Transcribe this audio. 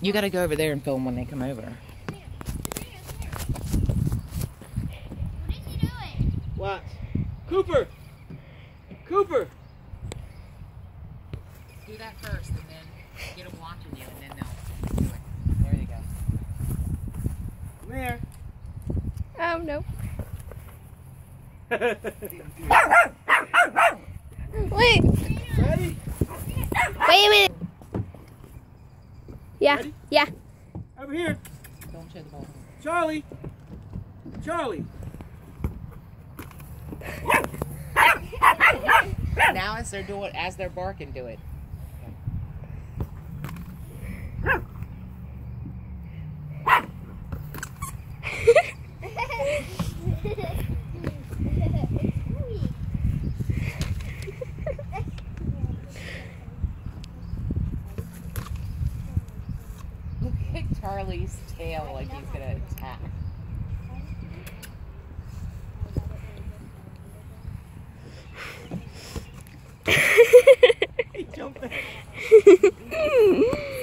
You gotta go over there and film when they come over. What is he doing? Watch. Cooper! Cooper! Do that first and then get them watching you and then they'll do it. There you go. Come here. Oh no. Wait. Ready? Wait a minute. Yeah. Ready? Yeah. Over here. Don't show the ball. Charlie. Charlie. Now as they're doing, as they're barking, do it. Charlie's tail like he's gonna attack. He jumped in.